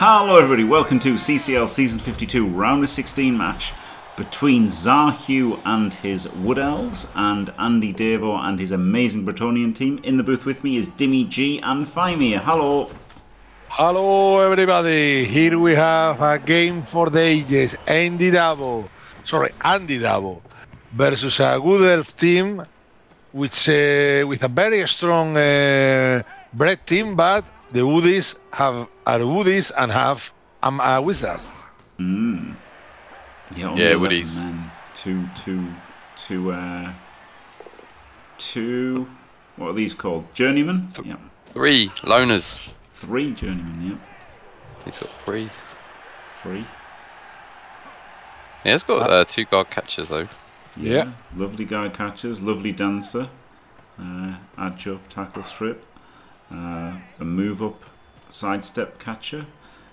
Hello everybody, welcome to CCL Season 52 Round of 16 match between Zarhugh and his Wood Elves and Andy Davo and his amazing Bretonnian team. In the booth with me is Dimmy Gee and Faemir. Hello. Hello everybody, here we have a game for the ages. Andy Davo, sorry, Andy Davo versus a Wood Elf team which uh, with a very strong uh, team, but the Woodies have are Woodies and have I'm a wizard. Mm. Yeah, Yeah, Woodies. Men. Two, two, two, uh, two. What are these called? Journeymen. Th- Yeah, Three loners. three journeymen. Yeah, He's got three. three. Yeah, it's got uh, two guard catchers though. Yeah. Lovely guard catchers, lovely dancer, uh, edge up, tackle strip, uh, a move up, sidestep catcher.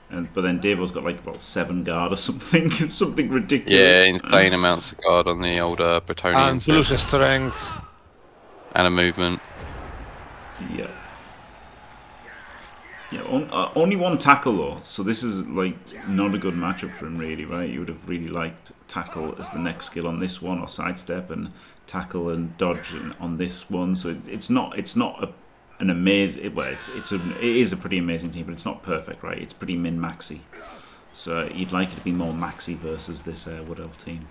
And, but then Davo's got like about seven guard or something, something ridiculous. Yeah, insane amounts of guard on the older And Bretonnians plus strength. and a movement. Yeah. Yeah, on, uh, only one tackle though, so this is like not a good matchup for him really, right? You would have really liked tackle as the next skill on this one, or sidestep and tackle and dodge on this one. So it, it's not it's not a, an amazing well, it's it's a, it is a pretty amazing team, but it's not perfect, right? It's pretty min maxy. So you'd like it to be more maxy versus this uh, Wood Elf team,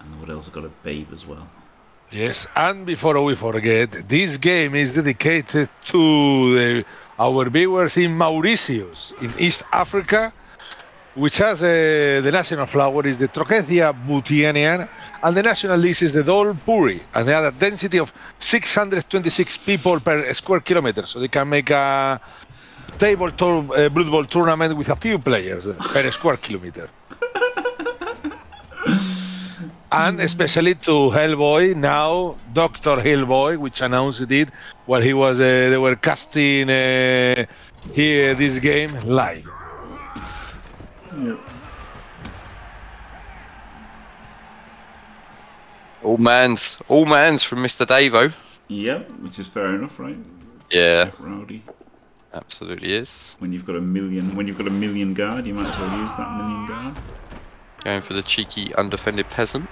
and the Wood Elves have got a babe as well. Yes, and before we forget, this game is dedicated to the, our viewers in Mauritius, in East Africa, which has uh, the national flower is the Trochetia boutoniana, and the national leaves is the Dol Puri, and they have a density of 626 people per square kilometer, so they can make a table tour, uh, Blood Bowl tournament with a few players per square kilometer. and especially to Hellboy now, Doctor Hellboy, which announced it while he was uh, they were casting uh, here this game live. All man's, all man's from Mr. Davo. Yeah, which is fair enough, right? Yeah, Rowdy. absolutely is. When you've got a million, when you've got a million guard, you might as well use that million guard. Going for the cheeky undefended peasant.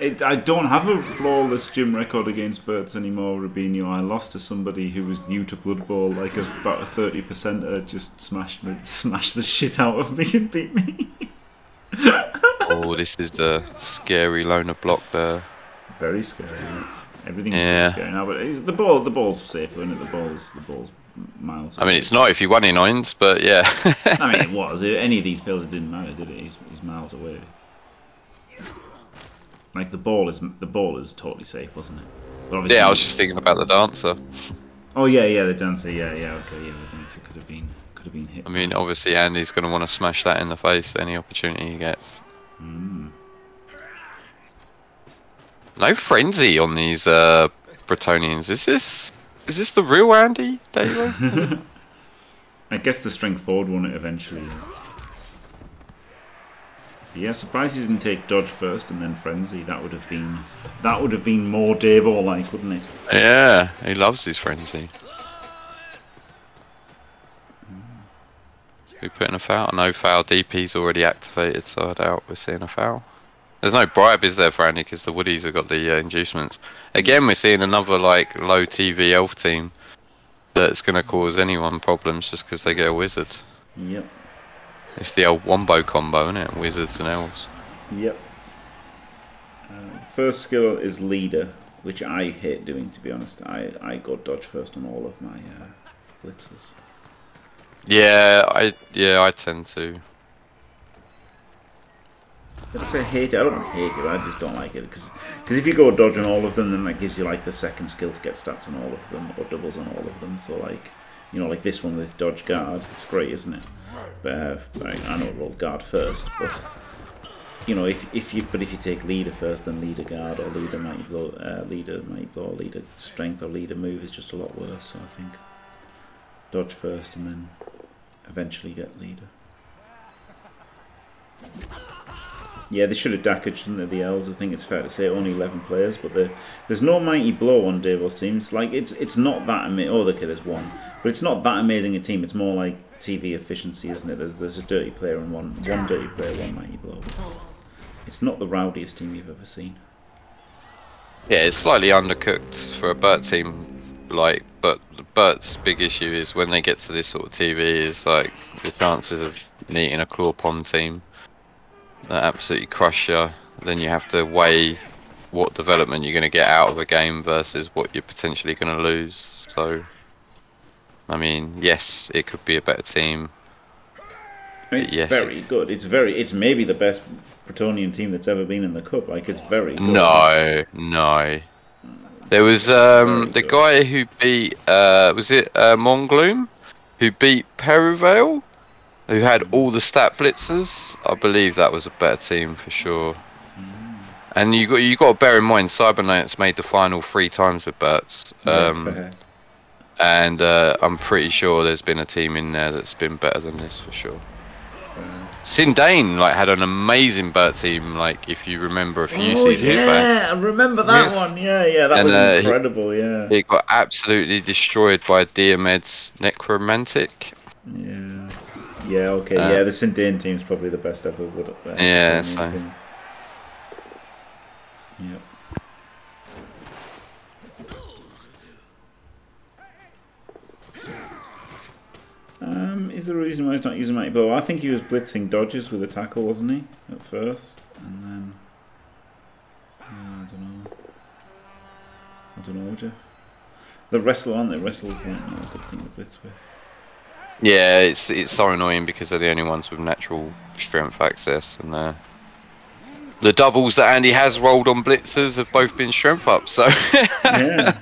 It, I don't have a flawless gym record against Birds anymore, Rubinho. I lost to somebody who was new to Blood Bowl, like a, about a thirty percenter, just smashed me, smashed the shit out of me and beat me. Oh, this is the scary loner block there. Very scary. Everything's Yeah. scary now, but the ball, the ball's safer, isn't it? The ball's, the ball's miles. I mean, it's not if you won in nines, but yeah. I mean, it was. Any of these fields, didn't matter, did it? He's, he's miles away. Like the ball is the ball is totally safe, wasn't it? Yeah, I was just thinking about the dancer. Oh yeah, yeah, the dancer. Yeah, yeah, okay, yeah, the dancer could have been could have been hit. I mean, obviously Andy's going to want to smash that in the face any opportunity he gets. Mm. No frenzy on these uh, Bretonnians. Is this is this the real Andy Davo? I guess the strength forward won it eventually. Yeah, surprised he didn't take dodge first and then frenzy. That would have been that would have been more Davo like, wouldn't it? yeah, he loves his frenzy. We put in a foul? No foul. DP's already activated, so I doubt we're seeing a foul. There's no bribe, is there, for Andy? Because the Woodies have got the uh, inducements. Again, we're seeing another like low TV elf team that's going to cause anyone problems just because they get a wizard. Yep, It's the old wombo combo, isn't it? Wizards and elves. yep. Uh, first skill is leader, which I hate doing. To be honest, I I go dodge first on all of my uh, blitzers. Yeah, I yeah I tend to. I say hate it? I don't hate it. I just don't like it because because if you go dodge on all of them, then that gives you like the second skill to get stats on all of them or doubles on all of them. So like, you know, like this one with dodge guard, it's great, isn't it? But uh, I, I know roll guard first, but you know, if if you but if you take leader first, then leader guard or leader might blow, uh, leader might blow, leader strength or leader move is just a lot worse. So I think dodge first and then eventually get leader. Yeah, they should have Daka, shouldn't they? The L's. I think it's fair to say only eleven players, but the, there's no mighty blow on Davo's teams. Like it's it's not that amazing. Oh, okay, there's one, but it's not that amazing a team. It's more like TV efficiency, isn't it? There's there's a dirty player and one one dirty player, one mighty blow. It's, it's not the rowdiest team you've ever seen. Yeah, it's slightly undercooked for a Burt team. Like, but Burt's big issue is when they get to this sort of TV, is like the chances of meeting a claw pond team that absolutely crush you. Then you have to weigh what development you're going to get out of a game versus what you're potentially going to lose. So, I mean, yes, it could be a better team. It's Yes. very good. It's very. It's maybe the best Bretonnian team that's ever been in the cup. Like it's very. Good. No, no. There was um, the guy who beat uh, was it uh, Mongloom, who beat Perivale, who had all the stat blitzers. I believe that was a better team for sure. And you got you got to bear in mind, Cybernetics made the final three times with Burts, um, and uh, I'm pretty sure there's been a team in there that's been better than this for sure. Sindane like had an amazing Burt team, like if you remember a few Oh seasons back. yeah, I remember that Yes. one. Yeah, yeah, that And, was uh, he- incredible. yeah, It got absolutely destroyed by Diomed's Necromantic. yeah, yeah. Okay, Uh, yeah. The Sindane team's probably the best ever. Would uh, Yeah, so- team. Yep. Um, is there a reason why he's not using Mighty Blow? I think he was blitzing dodges with a tackle, wasn't he, at first, and then uh, I don't know. I don't know, Jeff. The wrestle, aren't they? Wrestles aren't a good thing to blitz with. Yeah, it's it's so annoying because they're the only ones with natural strength access, and uh, the doubles that Andy has rolled on blitzers have both been strength ups. So, Yeah,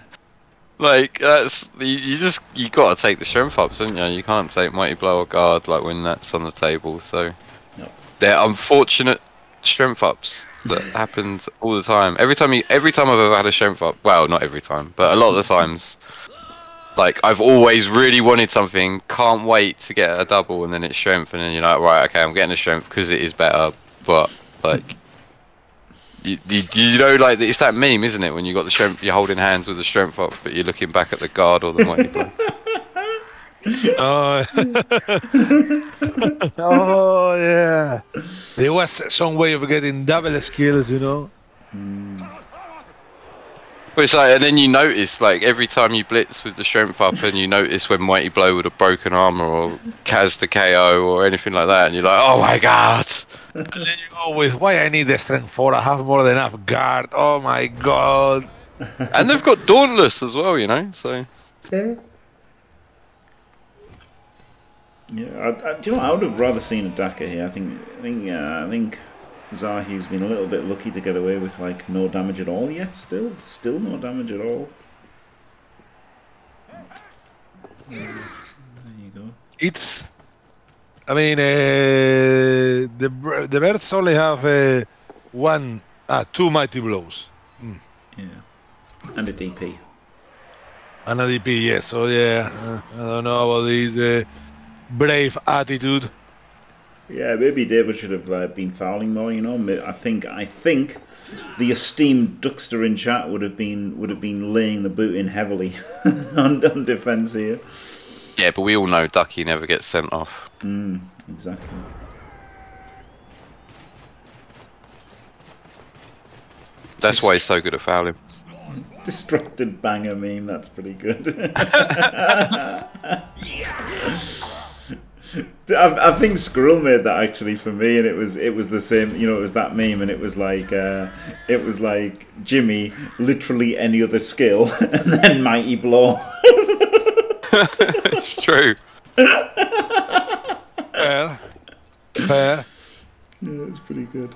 like that's you, you just you got to take the strength ups, don't you? You can't take mighty blow or guard like when that's on the table. So, Yep. they're unfortunate strength ups that happens all the time. Every time you, every time I've ever had a strength up, well, not every time, but a lot of the times, like I've always really wanted something, can't wait to get a double, and then it's strength, and then you're like, right, okay, I'm getting a strength because it is better, but like. You, you, you know, like it's that meme, isn't it? When you got the strength, you're holding hands with the strength up, but you're looking back at the guard or the mighty blow. Oh, oh yeah. There was some way of getting double skills, you know. Hmm. But it's like, and then you notice, like, every time you blitz with the strength up, and you notice when Mighty Blow with a broken armor, or Cas the KO, or anything like that, and you're like, oh my god! And then you go with why I need the strength four. I have more than enough guard. Oh my god. And they've got Dauntless as well, you know, so. yeah. I, I, do you know? what? I would have rather seen a Daka here. I think. I think. Uh, I think. Zahi's been a little bit lucky to get away with like no damage at all yet. Still, still no damage at all. There you go. It's. I mean, uh, the br- the birds only have uh, one, ah, two mighty blows Yeah, and a DP. and a DP. Yeah, so yeah, uh, I don't know about his uh, brave attitude. Yeah, maybe David should have uh, been fouling more. You know, I think I think the esteemed Duckster in chat would have been would have been laying the boot in heavily on, on defence here. Yeah, but we all know Ducky never gets sent off. Mm, exactly. That's why he's so good at fouling. Distracted banger meme. That's pretty good. I, I think Squirrel made that actually for me, and it was it was the same. You know, it was that meme, and it was like uh, it was like Jimmy, literally any other skill, and then Mighty Blow. it's true. Fair, fair. Yeah, it's pretty good.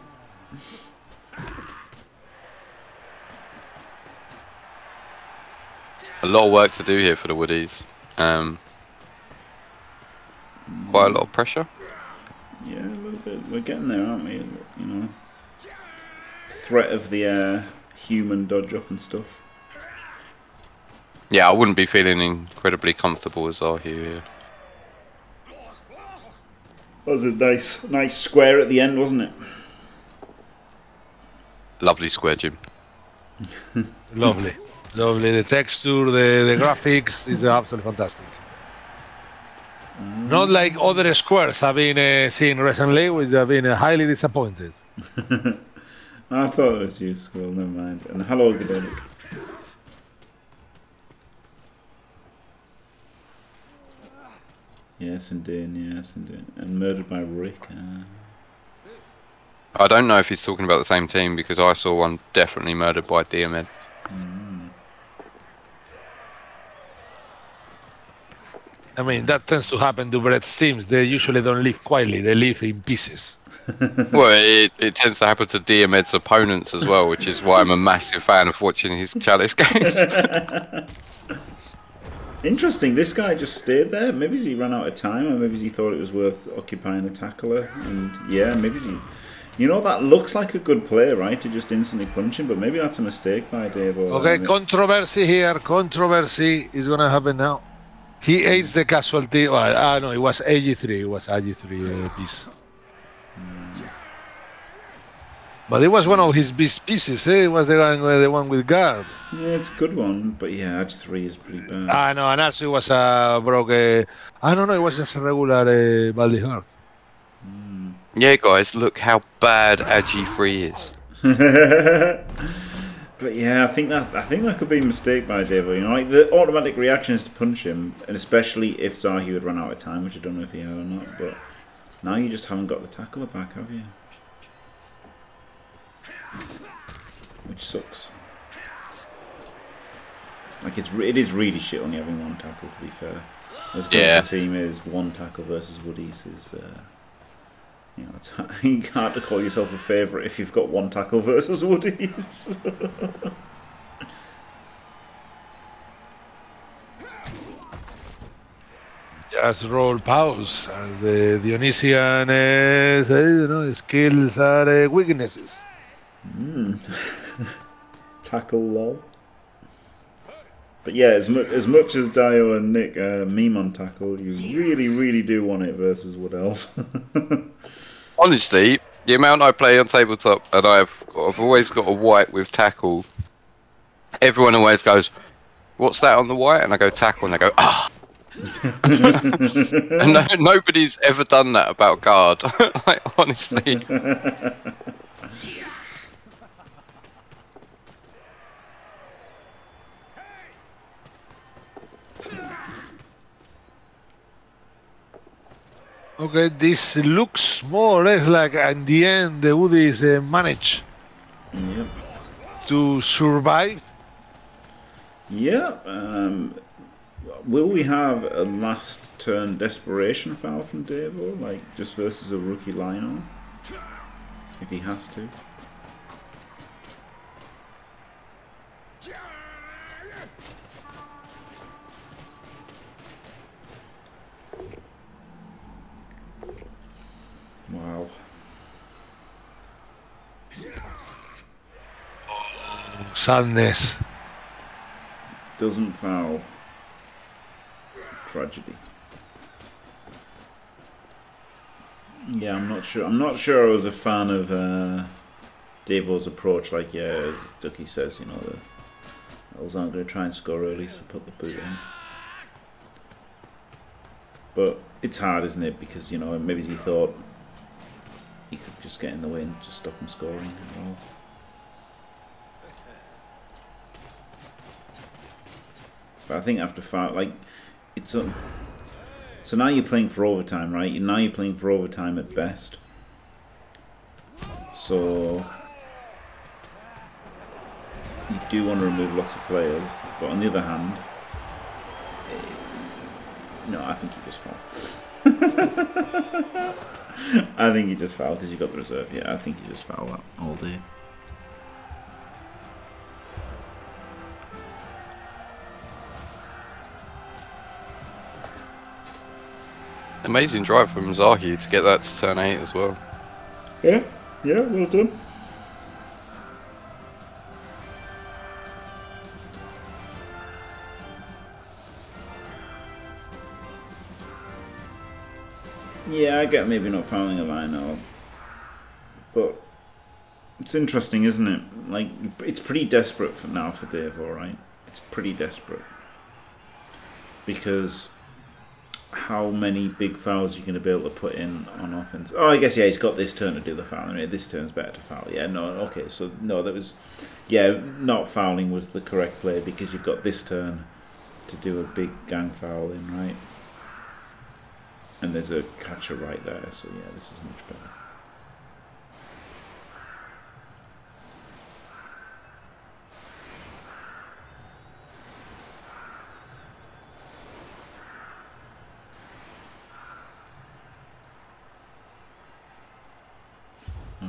A lot of work to do here for the Woodies. Um, quite a lot of pressure. Yeah, a little bit. We're getting there, aren't we? You know, threat of the uh, human dodge off and stuff. Yeah, I wouldn't be feeling incredibly comfortable as Zarhugh here. That was a nice, nice square at the end, wasn't it? Lovely square Jim. Lovely, lovely. The texture, the, the graphics is absolutely fantastic. Not like other squares I've been uh, seeing recently, which I've been uh, highly disappointed. I thought it was useful, never mind. And hello, Godelic. Yes, indeed, yes, indeed. And murdered by Rick. Uh, I don't know if he's talking about the same team because I saw one definitely murdered by Diomed. I mean, that tends to happen to Brett's teams. They usually don't live quietly, they live in pieces. well, it, it tends to happen to Diomed's opponents as well, which is why I'm a massive fan of watching his chalice games. Interesting, this guy just stayed there. Maybe he ran out of time, or maybe he thought it was worth occupying the tackler. And yeah, maybe he. You know, that looks like a good play, right? To just instantly punch him, but maybe that's a mistake by Dave. Or, Okay, controversy here. Controversy is going to happen now. He aids the casualty. Well, ah, no, it was AG3. It was AG3 uh, piece. But it was one of his best pieces. Eh? It was the one, the one with guard. Yeah, it's a good one, but yeah, Edge 3 is pretty bad. I know, and also it was a broke. Uh, I don't know. It was just a regular uh, Baldi Heart. yeah, guys, look how bad Ag3 is. but yeah, I think that I think that could be a mistake by Dave. You know, like the automatic reaction is to punch him, and especially if Zahi had run out of time, which I don't know if he had or not. But now you just haven't got the tackler back, have you? Which sucks. Like it's it is really shit only having one tackle. To be fair, as good Yeah. as the team is, one tackle versus Woody's is. Uh, you know, it's hard, hard to call yourself a favourite if you've got one tackle versus Woody's. Just roll pause as the Dionysian uh, say, you know, skills are uh, weaknesses. tackle lol. But yeah, as much as much as Dio and Nick uh, meme on tackle, you really, really do want it versus Wood else. Honestly, the amount I play on tabletop, and I've I've always got a white with tackle. Everyone always goes, "What's that on the white?" And I go tackle, and they go, "Ah." and no, nobody's ever done that about guard. like honestly, Okay, this looks more or less like in the end the Woodies uh, manage yep. to survive. Yeah. Um, will we have a last turn desperation foul from Davo, like just versus a rookie Lionel, if he has to? Wow. Sadness. Doesn't foul. Tragedy. Yeah, I'm not sure. I'm not sure I was a fan of uh, Davo's approach. Like, yeah, as Ducky says, you know, the Elves aren't going to try and score early, so put the boot in. But it's hard, isn't it? Because you know, maybe he thought he could just get in the way and just stop him scoring. as well. I think after five, like it's um, so now you're playing for overtime, right? Now you're playing for overtime at best. So you do want to remove lots of players, but on the other hand, eh, no, I think you just foul. I think you just foul because you got the reserve. Yeah, I think you just foul that all day. Amazing drive from Zahi to get that to turn eight as well. Yeah, yeah, well done. Yeah, I get maybe not fouling a line out, but It's interesting, isn't it? Like, it's pretty desperate for now for Dave, alright? It's pretty desperate. Because how many big fouls you're you going to be able to put in on offense? Oh, I guess, yeah, he's got this turn to do the foul. I mean, this turn's better to foul. Yeah, no, okay, so, no, that was... Yeah, not fouling was the correct play because you've got this turn to do a big gang foul in, right? And there's a catcher right there, so yeah, this is much better.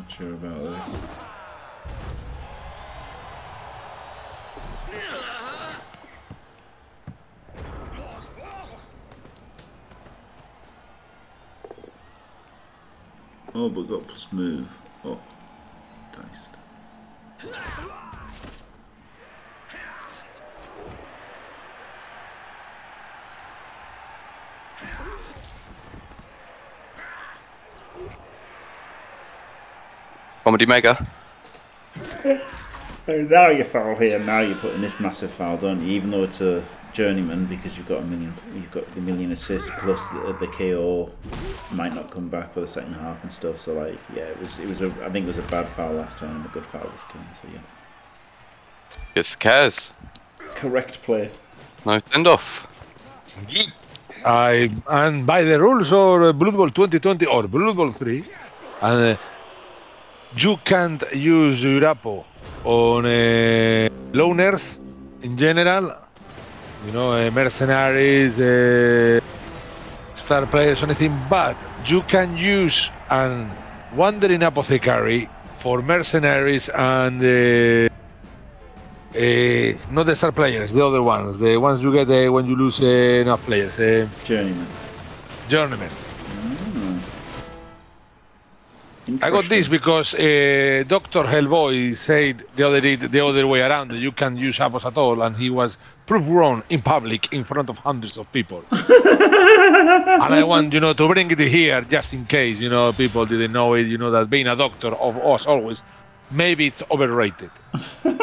Sure about this. Oh, but got plus move. Oh, Comedy Mega. Now you foul here. Now you're putting this massive foul, don't you? Even though it's a journeyman, because you've got a million, you've got the million assists plus the, the KO might not come back for the second half and stuff. So like, yeah, it was, it was a, I think it was a bad foul last time and a good foul this time. So yeah, It's Cas. correct play. No send off. I and by the rules of uh, Blood Bowl 2020 or Blood Bowl 3, and uh, you can't use Urapo on uh, loners in general. You know, uh, mercenaries, uh, star players, anything. But you can use an wandering apothecary for mercenaries and. Uh, uh, not the star players, the other ones, the ones you get uh, when you lose uh, enough players. Uh, Journeyman. journeyman. I got this because uh, Doctor Hellboy said the other day, the other way around that you can't use apples at all, and he was proved wrong in public in front of hundreds of people. and I want you know to bring it here just in case you know people didn't know it. You know that being a doctor of us always, maybe it's overrated. well,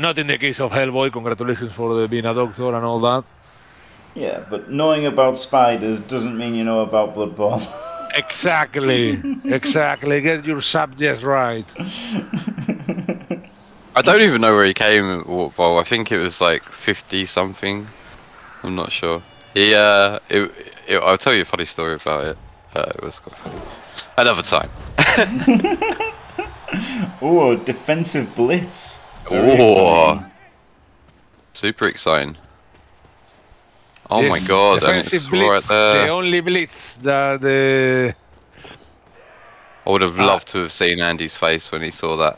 not in the case of Hellboy. Congratulations for the, being a doctor and all that. Yeah, but knowing about spiders doesn't mean you know about Blood Bowl. Exactly, exactly. Get your subjects right. I don't even know where he came. Well, I think it was like 50 something. I'm not sure. He, uh, it, it, I'll tell you a funny story about it. Uh, it was quite funny. Another time. oh, defensive blitz. Very Oh, exciting. super exciting. Oh my Yes, god, and it's defensive right blitz, the only blitz that the I would have Ah. loved to have seen Andy's face when he saw that.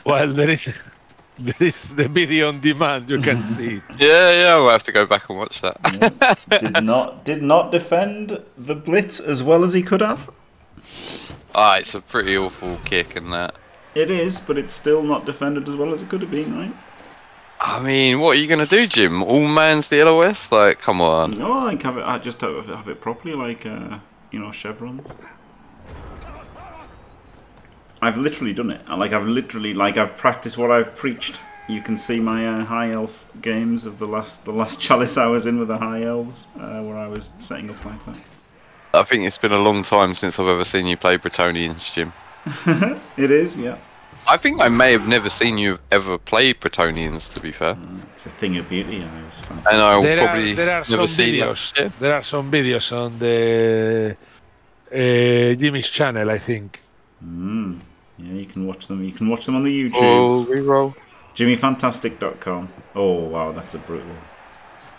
well there is there is the video on demand you can see it. yeah, yeah, we'll have to go back and watch that. did not did not defend the blitz as well as he could have. Ah, it's a pretty awful kick and that. It is, but it's still not defended as well as it could have been, right? I mean, what are you gonna do, Jim? All man's the LOS? Like, come on. No, like have it. I just have it, have it properly, like uh, you know, chevrons. I've literally done it. Like I've literally, like I've practiced what I've preached. You can see my uh, high elf games of the last the last chalice I was in with the high elves, uh, where I was setting up like that. I think it's been a long time since I've ever seen you play Bretonnians, Jim. It is, yeah. I think I may have never seen you ever play Bretonnians, to be fair. It's a thing of beauty. I was fine. And I'll there probably are there are some never see videos that. there are some videos on the uh, Jimmy's channel I think Mm. Yeah, you can watch them. You can watch them on the YouTube. Oh, YouTubes. reroll. JimmyFantastic.com. Oh wow, that's a brutal.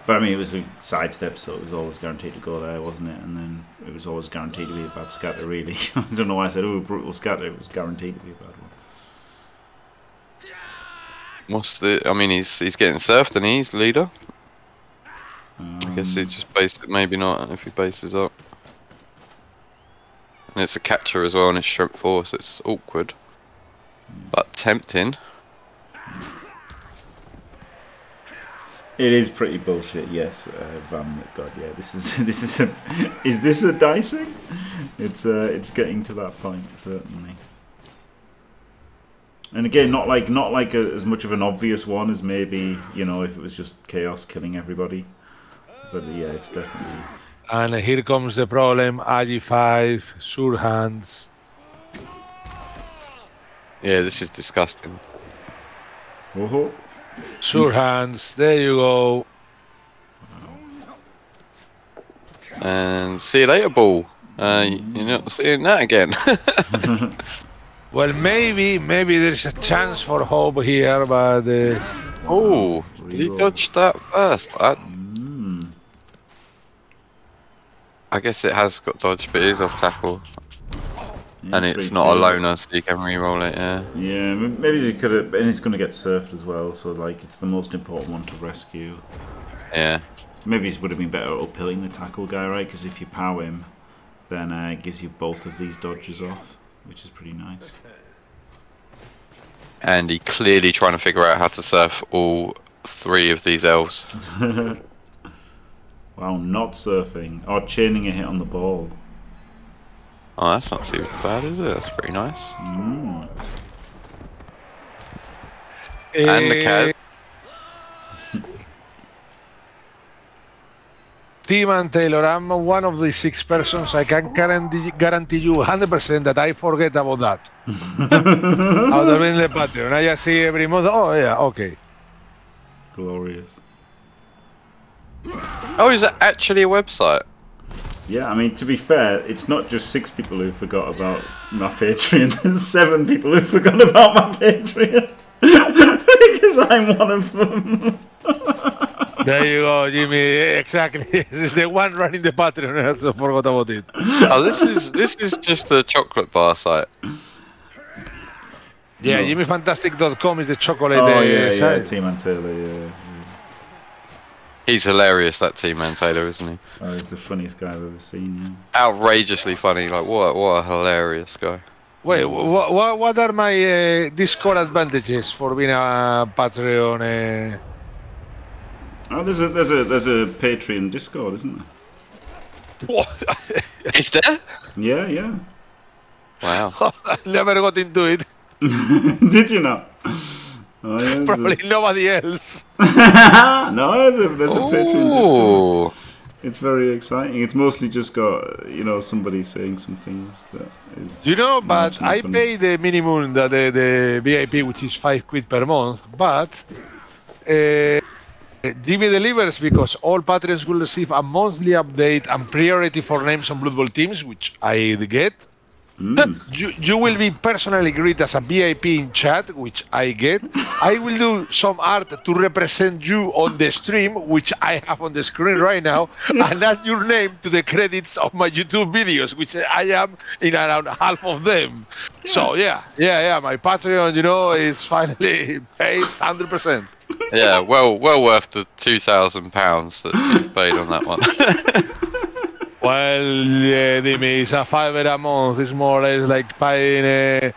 But I mean, it was a sidestep, so it was always guaranteed to go there, wasn't it? And then it was always guaranteed to be a bad scatter. Really, I don't know why I said oh brutal scatter. It was guaranteed to be a bad one. What's the? I mean, he's he's getting surfed and he's leader. Um, I guess it just based maybe not if he bases up. And it's a catcher as well, and it's shrimp four, so it's awkward, but tempting. It is pretty bullshit. Yes, uh, Van. God, yeah. This is this is a is this a dicing? It's uh it's getting to that point certainly. And again, not like not like a, as much of an obvious one as maybe you know if it was just chaos killing everybody. But yeah, it's definitely. And here comes the problem: Agi5, sure hands. Yeah, this is disgusting. Sure hands. There you go. And see you later, ball. Uh, you're not seeing that again. Well, maybe, maybe there's a chance for hope here, but uh, oh, did he Reroll. dodge that first? I, mm. I guess it has got dodged, but it is off tackle, Yeah, and it's not a loner, so you can re-roll it. Yeah. Yeah, maybe you could have, and it's going to get surfed as well. So like, it's the most important one to rescue. Yeah. Maybe it would have been better at uphilling the tackle guy, right? Because if you pow him, then uh, it gives you both of these dodges off, which is pretty nice. And he clearly trying to figure out how to surf all three of these elves. Wow, not surfing or chaining a hit on the ball. Oh, that's not too bad, is it? That's pretty nice. Mm. And the cat. Tim and Taylor, I'm one of the six persons. I can guarantee, guarantee you 100% that I forget about that. Out of in the Patreon. I just see every month. Oh, yeah, okay. Glorious. Oh, is that actually a website? Yeah, I mean, to be fair, it's not just six people who forgot about my Patreon. There's seven people who forgot about my Patreon. because I'm one of them. There you go, Jimmy. Exactly. This is the one running the Patreon. I also forgot about it. Oh, this is this is just the chocolate bar site. Yeah, No. jimmyfantastic.com is the chocolate oh, uh, yeah, yeah, site. Team and Taylor, yeah. He's hilarious, that T Man Taylor, isn't he? Oh, he's the funniest guy I've ever seen, yeah. Outrageously funny. Like what? What a hilarious guy. Wait, what, what, what are my uh, Discord advantages for being a Patreon? Uh... Oh, there's a there's a there's a Patreon Discord, isn't there? Is there? Yeah, yeah. Wow. I never got into it. Did you not? Oh, yeah, there's a- Probably nobody else. no, there's a, there's a Patreon Discord. It's very exciting. It's mostly just got you know somebody saying some things that is. You know, but I funny. pay the minimum, the, the, the VIP, which is 5 quid per month, but uh, Jimmy delivers because all patrons will receive a monthly update and priority for names on Blood Bowl teams, which I get. Mm. You, you will be personally greeted as a VIP in chat, which I get. I will do some art to represent you on the stream, which I have on the screen right now, and add your name to the credits of my YouTube videos, which I am in around half of them. So yeah, yeah, yeah. My Patreon, you know, is finally paid 100%. Yeah, well, well worth the two thousand pounds that you've paid on that one. Well, yeah, Jimmy, it's a five a month. It's more or less like paying uh,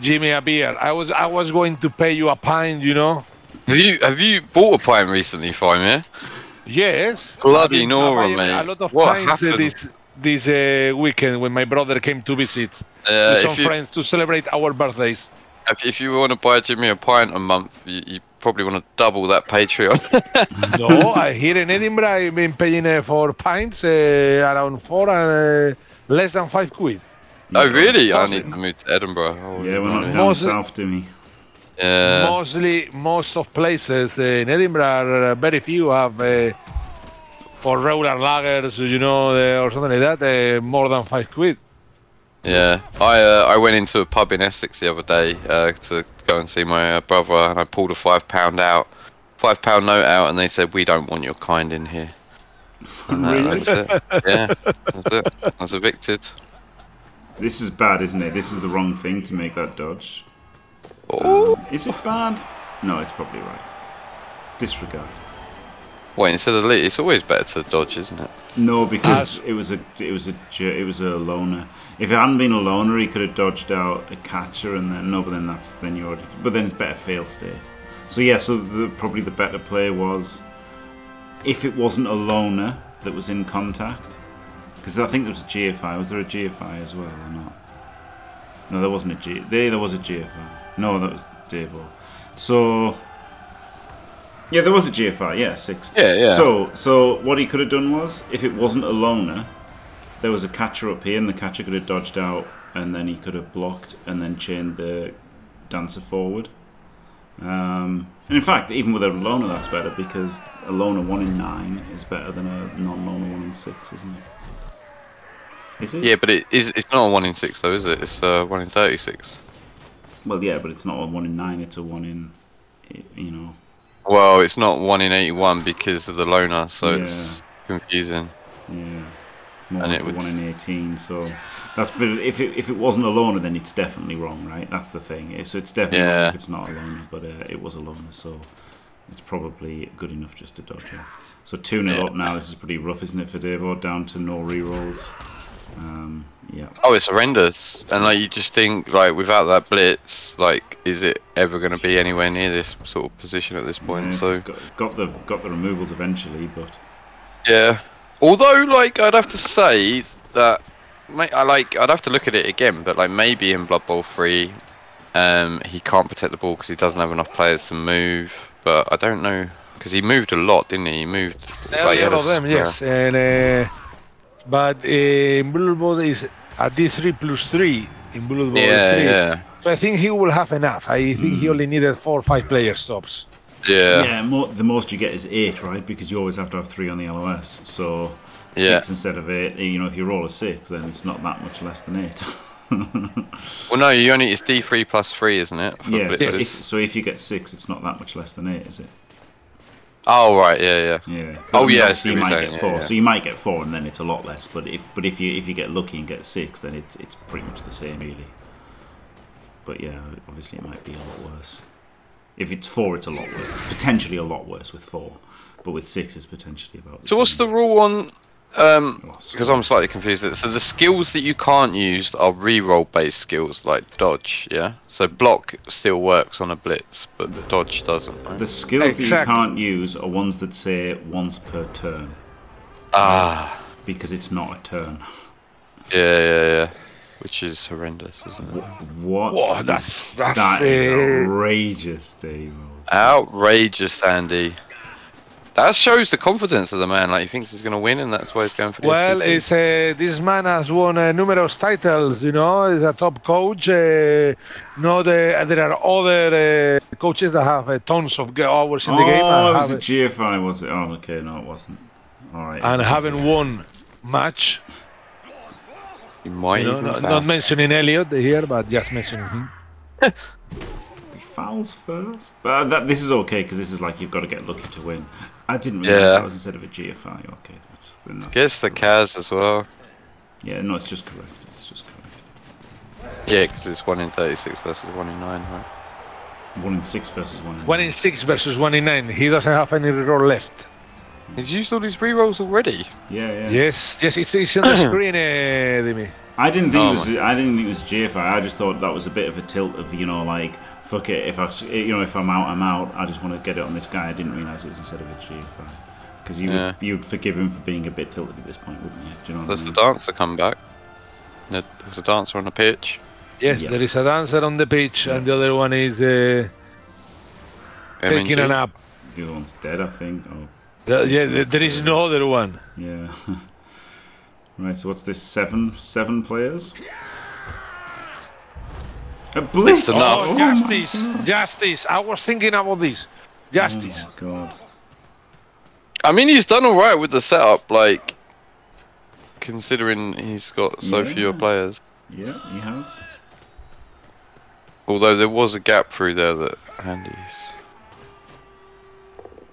Jimmy a beer. I was, I was going to pay you a pint, you know. have you have you bought a pint recently, Faemir? Yes. Bloody Nora, mate. A lot of What pints uh, happened? this this uh, weekend when my brother came to visit Uh, with some you, friends to celebrate our birthdays. if, if you want to buy Jimmy a pint a month, you, you probably want to double that Patreon. no, I, here in Edinburgh, I've been paying uh, for pints uh, around four and uh, less than five quid. oh, really? I Awesome. need to move to Edinburgh. Oh, Yeah, we're not blimey. down Most- south, Dimmy. Yeah. Mostly, most of places uh, in Edinburgh, are, uh, very few have uh, for regular lagers, you know, uh, or something like that, uh, more than five quid. Yeah, I uh, I went into a pub in Essex the other day uh, to go and see my uh, brother, and I pulled a five pound out, five pound note out, and they said we don't want your kind in here. And Really? Yeah, that's it. I was evicted. This is bad, isn't it? This is the wrong thing to make that dodge. Oh, Is it bad? No, it's probably right. Disregard. Wait, instead of lead, it's always better to dodge, isn't it? No, because As- it was a it was a it was a loner. If it hadn't been a loner, he could have dodged out a catcher, and then no, but then that's then you already. But then it's better fail state. So yeah, so the, probably the better play was if it wasn't a loner that was in contact, because I think there was a GFI. Was there a GFI as well or not? No, there wasn't a G. There, there was a GFI. No, that was Devo. So yeah, there was a GFI. Yeah, six. Yeah, yeah. So so what he could have done was, if it wasn't a loner, there was a catcher up here, and the catcher could have dodged out, and then he could have blocked, and then chained the dancer forward. Um, and in fact, even with a loner, that's better because a loner one in nine is better than a non-loner one in six, isn't it? Is it? Yeah, but it is. It's not a one in six though, is it? It's uh, one in thirty-six. Well, yeah, but it's not a one in nine; it's a one in, you know. Well, it's not one in eighty-one because of the loner, so Yeah. it's confusing. Yeah. More And like it would- one in eighteen. So that's but if it if it wasn't a loner, then it's definitely wrong, right? That's the thing. It's it's definitely Yeah. if it's not a loner, but uh, it was a loner, so it's probably good enough just to dodge off. So two 0 Yeah. up now. This is pretty rough, isn't it, for Devo? Down to no rerolls. Um, yeah. Oh, it's horrendous. And like you just think, like without that blitz, like is it ever going to be anywhere near this sort of position at this point? Yeah, so got, got the got the removals eventually, but yeah. Although, like I'd have to say that, mate, I like I'd have to look at it again, but like maybe in Blood Bowl three, um, he can't protect the ball because he doesn't have enough players to move. But I don't know because he moved a lot, didn't he? He moved. There like, he are a a lot of them, square. yes. And uh, but uh, in Blood Bowl is a D3 plus three in Blood Bowl Yeah, three. yeah, So I think he will have enough. I think he Mm. only needed four or five player stops. yeah. yeah, mo- the most you get is eight, right? Because you always have to have three on the LOS. So Yeah. six instead of eight. You know, if you roll a six, then it's not that much less than eight. Well, no, you only it's D three plus three, isn't it? yeah. So blitzes? if, so if you get six, it's not that much less than eight, is it? Oh right, yeah, yeah. Yeah. Oh, I mean, yeah, I you might you're get four. yeah, yeah. So you might get four, and then it's a lot less. But if but if you if you get lucky and get six, then it's it's pretty much the same, really. But yeah, obviously it might be a lot worse. If it's four, it's a lot worse. Potentially a lot worse with four, but with six, it's potentially about. So what's the rule on? Um, Oh, because I'm slightly confused. So the skills that you can't use are reroll based skills like dodge, yeah. So block still works on a blitz, but the dodge doesn't. Right? The skills that you can't use are ones that say once per turn Ah, because it's not a turn. yeah, yeah, yeah. Which is horrendous, isn't it? What? Whoa, that's that's that is outrageous, Dave. Outrageous, Andy. That shows the confidence of the man. Like he thinks he's going to win, and that's why he's going for the Well, SPP. it's uh, this man has won uh, numerous titles. You know, he's a top coach. Uh, no, the, there are other uh, coaches that have uh, tons of hours in the game. oh, game it was a have, GFI, was it? Oh, okay, no, it wasn't. All right. and it was- haven't won match. he might You know, not, not mentioning Elliot here, but just mentioning him. He fouls first, but that, this is okay because this is like you've got to get lucky to win. I didn't realize Yeah. that was instead of a GFI. Okay, that's then that's Gets the correct. Cas as well. Yeah, no, it's just correct. It's just correct. Yeah, because it's one in thirty-six versus one in nine, right? One in six versus one in One in six versus one in nine. He doesn't have any reroll left. He's used all these rerolls already. Yeah, yeah. Yes, yes, it's, it's on the screen, uh, Dimmy. I didn't think Oh it was. I didn't think it was GFI. I just thought that was a bit of a tilt of you know like fuck it. If I s- you know if I'm out, I'm out. I just want to get it on this guy. I didn't realize it was instead of a GFI because you Yeah. would, you'd forgive him for being a bit tilted at this point, wouldn't you? Do you know what Does I the dancer come back? There's a dancer on the pitch. Yes, Yeah. there is a dancer on the pitch, and the other one is uh, taking MNG. a nap. The other one's dead, I think. Oh, The- yeah, there- there is no other one. yeah. right. So what's this? Seven, seven players. A blitz. It's enough. Oh, my justice, justice. I was thinking about this. Justice. Oh my god. I mean, he's done all right with the setup, like considering he's got so Yeah. few players. Yeah, he has. Although there was a gap through there that Andy's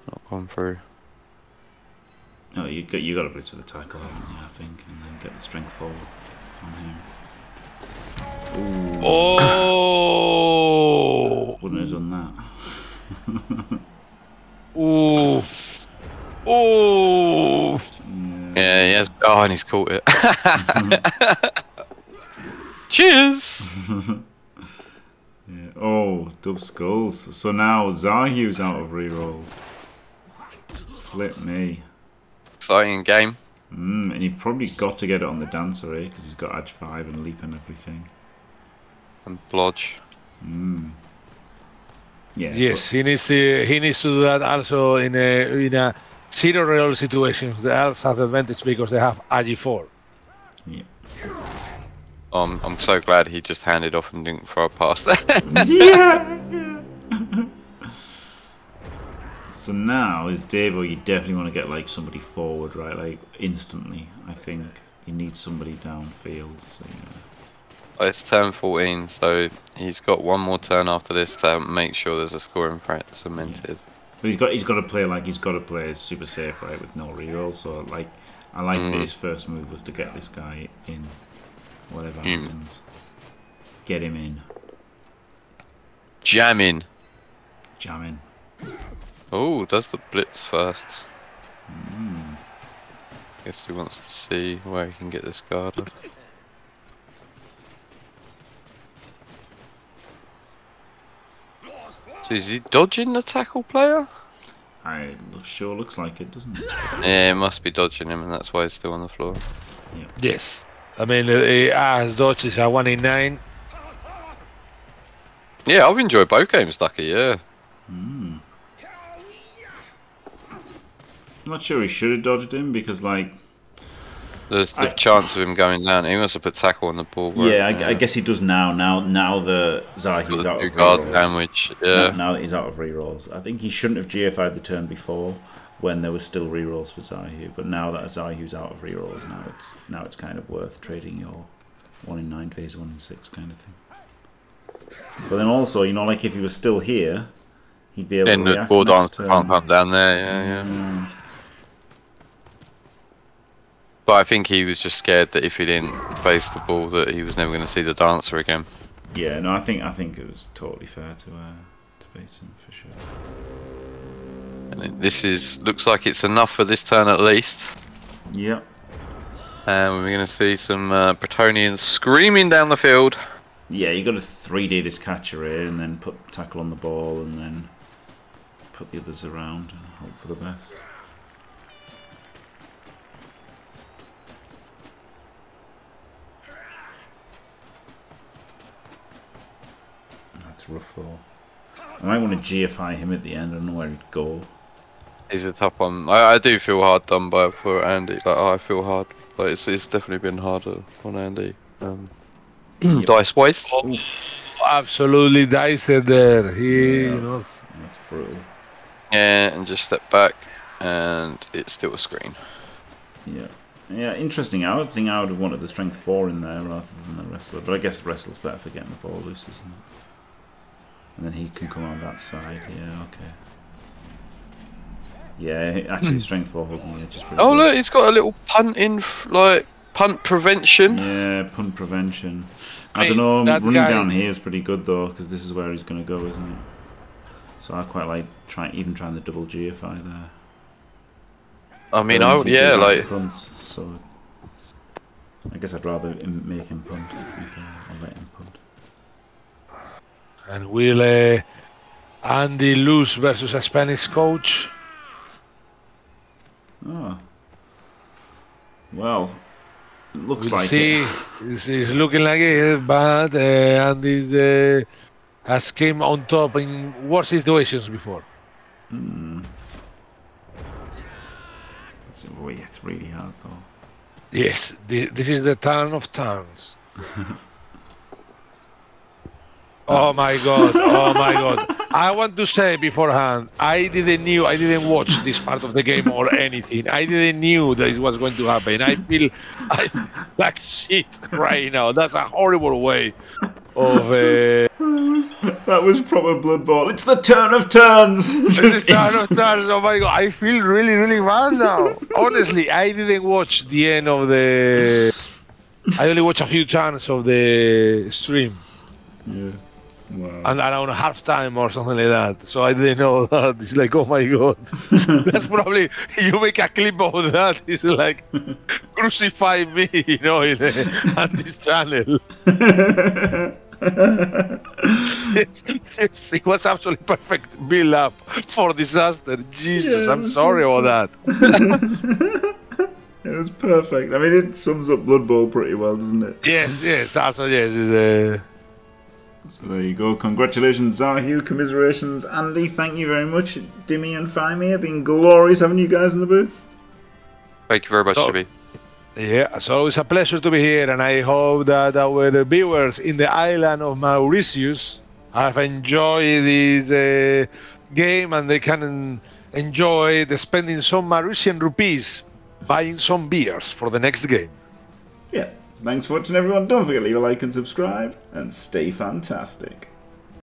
not gone through. No, you got you got to blitz with a tackle, haven't you? I think, and then get the strength forward on him. Oh. Wouldn't have done that. Ooh. Ooh. Yeah. Yeah, he has. Oh, and he's caught it. Cheers. Yeah. Oh, dub skulls. So now Zarhugh's out of rerolls. Flip me. Exciting game. Mm, and you've probably got to get it on the dancer, eh? Because he's got edge 5 and leap and everything. And Blodge. Mm. Yeah. Yes, he needs to he needs to do that also in a in a zero reroll situations. The elves have advantage because they have AG4. but- yeah. Um, I'm so glad he just handed off and didn't throw a past that. yeah. So now is Davo. You definitely want to get like somebody forward, right? Like instantly. I think you need somebody downfield. So yeah. it's turn 14, so he's got one more turn after this to make sure there's a scoring threat cemented. But he's got he's got to play like he's got to play super safe, right, with no reroll. So like, I like that Mm. his first move was to get this guy in, whatever Mm. happens. Get him in, Jamming. jam in. Oh, does the blitz first. Mm. Guess he wants to see where he can get this guard. So is he dodging the tackle player? I sure looks like it, doesn't it? Yeah, it must be dodging him, and that's why he's still on the floor. Yes. I mean, uh, uh, as dodge is one in nine. Yeah, I've enjoyed both games, Ducky. Yeah. Mm. I'm not sure he should have dodged him because like There's the I- chance of him going down. He wants to put tackle on the ball. right? yeah, I, I guess he does now. Now now the Zarhugh's out of guard rerolls. sandwich. Yeah. now that he's out of rerolls, I think he shouldn't have GFI'd the turn before when there was still rerolls for Zarhugh. But now that Zarhugh's out of rerolls, now it's now it's kind of worth trading your one in nine phase one in six kind of thing. But then also, you know, like if he was still here, he'd be able Then to the react ball can't down there. Yeah, yeah. Mm. But I think he was just scared that if he didn't face the ball, that he was never going to see the dancer again. Yeah, no, I think I think it was totally fair to uh, to base him for sure. And this is looks like it's enough for this turn at least. Yep. And we're going to see some uh, Bretonnians screaming down the field. Yeah, you got to 3D this catcher in, and then put tackle on the ball, and then put the others around and hope for the best. That's rough though. I might want to GFI him at the end. I don't know where he'd go. He's a tough one. I, I do feel hard done by for Andy. Like oh, I feel hard. Like it's, it's definitely been harder on Andy. Um, dice wise. Absolutely diced there. He, Yeah. you know, That's brutal. Yeah, and just step back, and it's still a screen. Yeah. Yeah, interesting. I would think I would have wanted the strength four in there rather than the wrestler, but I guess the wrestler's better for getting the ball loose, isn't it? And then he can come on that side. Yeah, okay. Yeah, actually, hmm. strength four holding the edge is Oh look, he's got a little punt in, like punt prevention. Yeah, punt prevention. I Hey, don't know. Running guy- down here is pretty good though, because this is where he's going to go, isn't it? So I quite like trying, even trying the double GFI there. I mean, I if he yeah, like punts, so I guess I'd rather make him punt. To be fair, or let him punt. And will uh, Andy lose versus a Spanish coach? Oh. Well, it looks We'll like see. it. It's, it's looking like it, but uh, Andy uh, has came on top in worse situations before. Hmm. It's, oh, it's really hard though. Yes, thi- this is the turn of turns. oh my god! Oh my god! I want to say beforehand, I didn't knew, I didn't watch this part of the game or anything. I didn't knew that it was going to happen. I feel, I like shit right now. That's a horrible way of. Uh, That was proper Blood Bowl. It's the turn of turns. This is turn of turns. Oh my god! I feel really, really bad now. Honestly, I didn't watch the end of the. I only watched a few turns of the stream. yeah. Wow. and around halftime or something like that. So I didn't know that. It's like, oh my god, that's probably you make a clip of that. It's like crucify me, you know, in uh, on this channel. It's- it's- it was absolutely perfect build up for disaster. Jesus, Yeah, I'm sorry about that. It was perfect. I mean, it sums up Blood Bowl pretty well, doesn't it? Yes, yes, also yes. Uh, So there you go. Congratulations, Zarhugh. Commiserations, Andy. Thank you very much. Dimmy and Faemir. It's been glorious having you guys in the booth. Thank you very much, Oh. Jimmy. Yeah, it's always a pleasure to be here, and I hope that our viewers in the island of Mauritius have enjoyed this uh, game and they can enjoy the spending some Mauritian rupees buying some beers for the next game. Yeah. Thanks for watching, everyone. Don't forget to leave a like and subscribe, and stay fantastic.